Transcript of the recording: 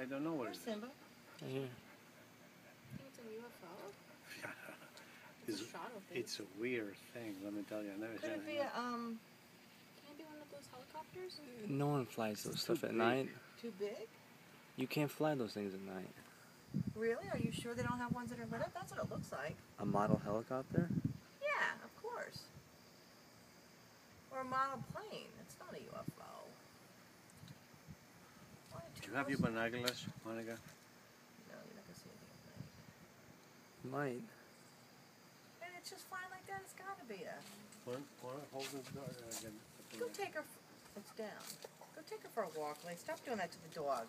I don't know what Where's it is. Simba? Here. I think it's a UFO. It's, a shadow thing. it's a weird thing, let me tell you. I never Could seen it be anything a, um Can it be one of those helicopters? No one flies those It's stuff too at night. too big? You can't fly those things at night. Really? Are you sure they don't have ones that are lit up? That's what it looks like. A model helicopter? Yeah, of course. Or a model plane. It's not a UFO. Why Do you have your close? binoculars, Monica? No, you're not gonna see anything at night. Might. And it's just flying like that. It's gotta be a. Want, want hold this door uh, again? Go take her. It's down. Go take her for a walk. Like, stop doing that to the dog.